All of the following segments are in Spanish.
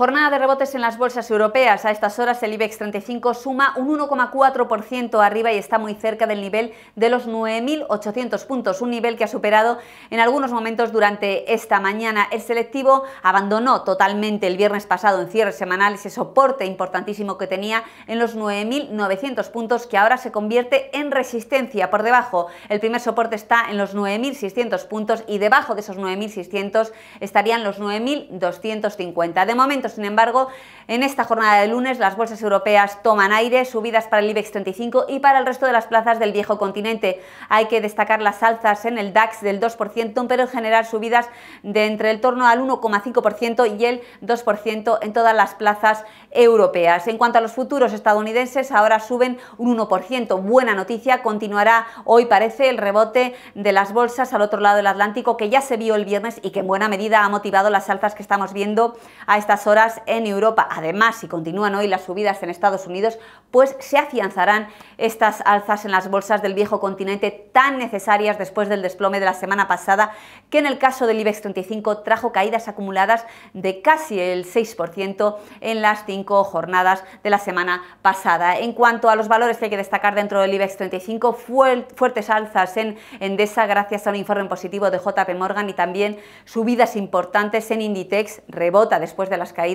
Jornada de rebotes en las bolsas europeas. A estas horas el IBEX 35 suma un 1,4% arriba y está muy cerca del nivel de los 9.800 puntos, un nivel que ha superado en algunos momentos durante esta mañana. El selectivo abandonó totalmente el viernes pasado en cierre semanal ese soporte importantísimo que tenía en los 9.900 puntos que ahora se convierte en resistencia. Por debajo, el primer soporte está en los 9.600 puntos y debajo de esos 9.600 estarían los 9.250. De momento, sin embargo, en esta jornada de lunes las bolsas europeas toman aire, subidas para el IBEX 35 y para el resto de las plazas del viejo continente. Hay que destacar las alzas en el DAX del 2%, pero en general subidas de entre el torno al 1,5% y el 2% en todas las plazas europeas. En cuanto a los futuros estadounidenses, ahora suben un 1%. Buena noticia, continuará hoy parece el rebote de las bolsas al otro lado del Atlántico que ya se vio el viernes y que en buena medida ha motivado las alzas que estamos viendo a estas horas en Europa. Además, si continúan hoy las subidas en Estados Unidos, pues se afianzarán estas alzas en las bolsas del viejo continente tan necesarias después del desplome de la semana pasada, que en el caso del IBEX 35 trajo caídas acumuladas de casi el 6% en las cinco jornadas de la semana pasada. En cuanto a los valores que hay que destacar dentro del IBEX 35, fuertes alzas en Endesa gracias a un informe positivo de JP Morgan y también subidas importantes en Inditex, rebota después de las caídas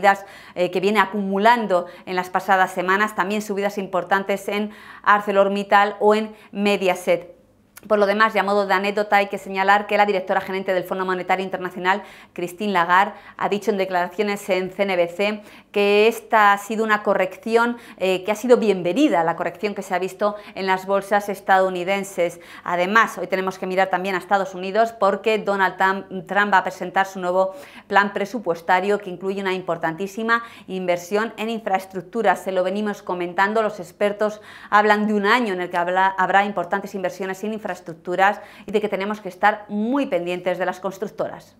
eh, que viene acumulando en las pasadas semanas, también subidas importantes en ArcelorMittal o en Mediaset. Por lo demás, y a modo de anécdota, hay que señalar que la directora gerente del Fondo Monetario Internacional, Christine Lagarde, ha dicho en declaraciones en CNBC que esta ha sido una corrección eh, que ha sido bienvenida, la corrección que se ha visto en las bolsas estadounidenses. Además, hoy tenemos que mirar también a Estados Unidos porque Donald Trump va a presentar su nuevo plan presupuestario que incluye una importantísima inversión en infraestructuras. Se lo venimos comentando, los expertos hablan de un año en el que habrá importantes inversiones en infraestructuras estructuras y de que tenemos que estar muy pendientes de las constructoras.